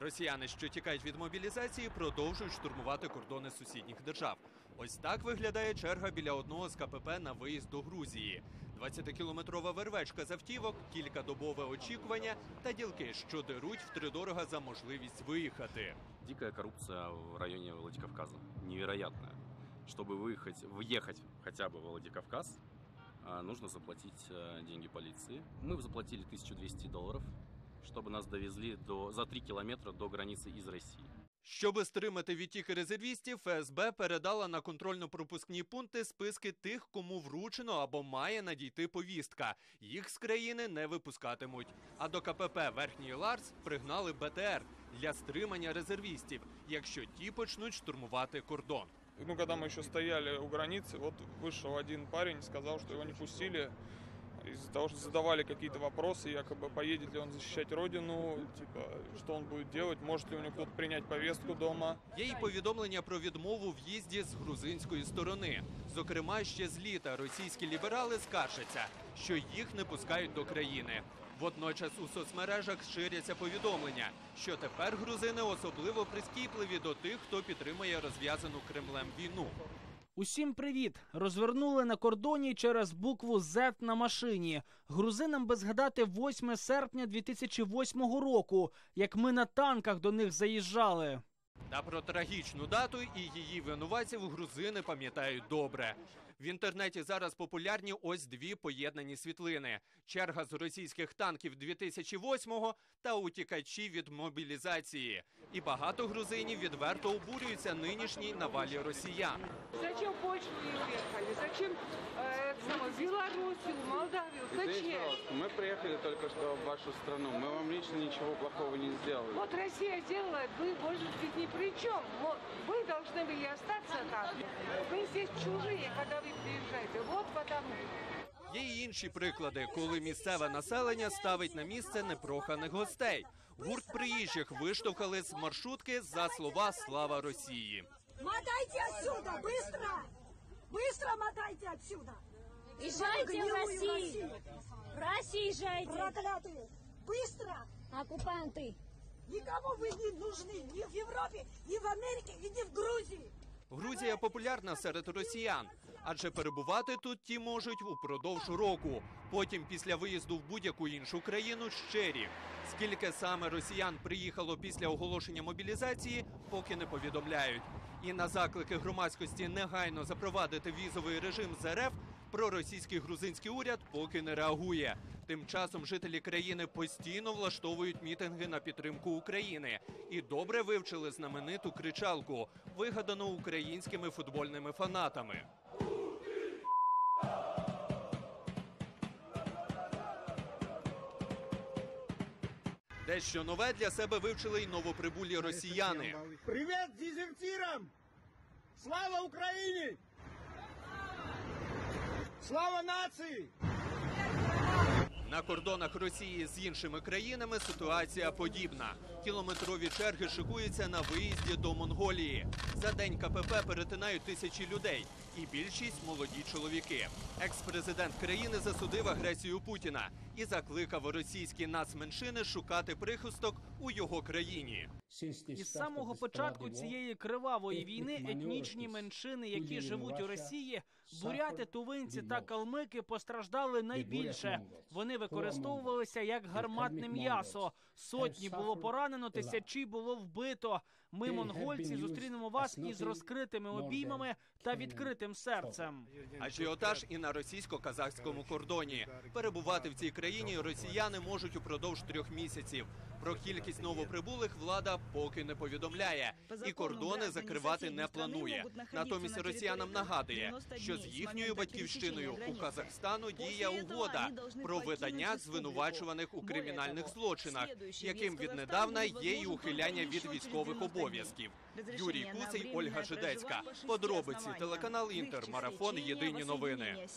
Росіяни, що тікають від мобілізації, продовжують штурмувати кордони сусідніх держав. Ось так виглядає черга біля одного з КПП на виїзд до Грузії. 20-кілометрова вервечка з автівок, кількадобове очікування та ділки, що деруть втридорога за можливість виїхати. Дикая коррупция в районе Владикавказа. Невероятная. Чтобы выехать, въехать хотя бы в Владикавказ, а, нужно заплатить э, деньги полиции. Мы заплатили 1200 долларов, чтобы нас довезли до, за 3 километра до границы из России. Щоби стримати відтік резервістів, ФСБ передала на контрольно-пропускні пункти списки тих, кому вручено або має надійти повістка. Їх з країни не випускатимуть. А до КПП Верхній Ларс пригнали БТР для стримання резервістів, якщо ті почнуть штурмувати кордон. Ну, когда мы еще стояли у границы, вот вышел один парень, сказал, что его не пустили из-за того, что задавали какие-то вопросы, якобы поедет ли он защищать родину, типа, что он будет делать, может ли у него кто-то принять повестку дома. Є й повідомлення про відмову в'їзді з грузинської сторони. Зокрема, ще з літа російські ліберали скаржаться, що їх не пускають до країни. Водночас у соцмережах ширяться повідомлення, що тепер грузини особливо прискіпливі до тих, хто підтримує розв'язану Кремлем війну. Усім привіт! Розвернули на кордоні через букву Z на машині. Грузинам би згадати 8 серпня 2008 року, як ми на танках до них заїжджали. Та про трагічну дату і її винуватців грузини пам'ятають добре. В інтернеті зараз популярні ось дві поєднані світлини: черга з російських танків 2008-го та утікачі від мобілізації. І багато грузинів відверто обурюються нинішній навалі росіян. Зачем в Польшу вы уехали? Зачем э, это самое, в Белоруссию, Молдавию? Извините, Зачем? пожалуйста, мы приехали только что в вашу страну. Мы вам лично ничего плохого не сделали. Вот Россия делает, вы, может быть, ни при чем. Мо- Вы должны были остаться там. Вы здесь чужие, когда вы приезжаете. Вот потому. Є й інші приклади, коли місцеве населення ставить на місце непроханих гостей. Гурт приїжджих виштовхали з маршрутки за слова Слава Росії. Мотайте отсюда, быстро! Быстро мотайте отсюда! Езжайте в Гнилую Россию. Россию! В Россию езжайте. Проклятые! Быстро! Оккупанты. Никому вы не нужны ни в Европе, ни в Америке, и ни в Грузии! Грузія популярна серед росіян, адже перебувати тут ті можуть упродовж року. Потім, після виїзду в будь-яку іншу країну, ще рік. Скільки саме росіян приїхало після оголошення мобілізації, поки не повідомляють. І на заклики громадськості негайно запровадити візовий режим з РФ проросійський грузинський уряд поки не реагує. Тим часом жителі країни постійно влаштовують мітинги на підтримку України і добре вивчили знамениту кричалку, вигадану українськими футбольними фанатами. Дещо нове для себе вивчили й новоприбулі росіяни. Привет дезертирам! Слава Україні! Слава нації! На кордонах Росії з іншими країнами ситуація подібна. Кілометрові черги шикуються на виїзді до Монголії. За день КПП перетинають тисячі людей, і більшість молоді чоловіки. Екс-президент країни засудив агресію Путіна і закликав російські нацменшини шукати прихисток у його країні. Із самого початку цієї кривавої війни етнічні меншини, які живуть у Росії, буряти, тувинці та калмики постраждали найбільше. Вони використовувалися як гарматне м'ясо. Сотні було поранено, тисячі було вбито. Ми, монгольці, зустрінемо вас із розкритими обіймами та відкритим серцем. Ажіотаж і на російсько-казахському кордоні. Перебувати в цій країні росіяни можуть упродовж трьох місяців. Про кількість новоприбулих влада поки не повідомляє, і кордони закривати не планує. Натомість росіянам нагадує, що з їхньою батьківщиною у Казахстану діє угода про видання звинувачуваних у кримінальних злочинах, яким віднедавна є й ухиляння від військових обов'язків. Юрій Куций, Ольга Жидецька. Подробиці телеканал Інтер. Марафон. Єдині новини.